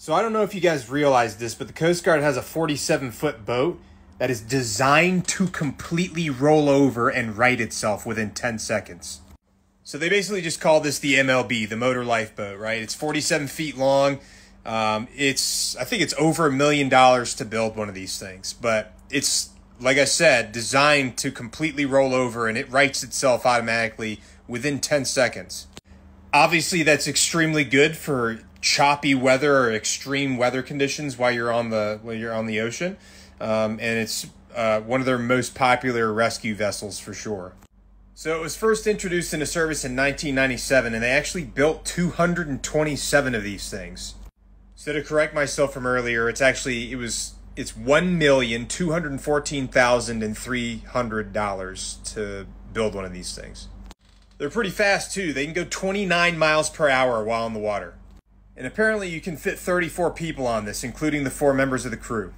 So I don't know if you guys realize this, but the Coast Guard has a 47 foot boat that is designed to completely roll over and right itself within 10 seconds. So they basically just call this the MLB, the motor lifeboat, right? It's 47 feet long. Um, it's I think it's over a million dollars to build one of these things, but it's like I said, designed to completely roll over and it rights itself automatically within 10 seconds. Obviously, that's extremely good for choppy weather or extreme weather conditions while you're on the while you're on the ocean, um, and it's uh, one of their most popular rescue vessels for sure. So it was first introduced into service in 1997, and they actually built 227 of these things. So to correct myself from earlier, it's actually it was it's one million two hundred fourteen thousand and three hundred dollars to build one of these things. They're pretty fast too. They can go 29 miles per hour while in the water. And apparently you can fit 34 people on this, including the four members of the crew.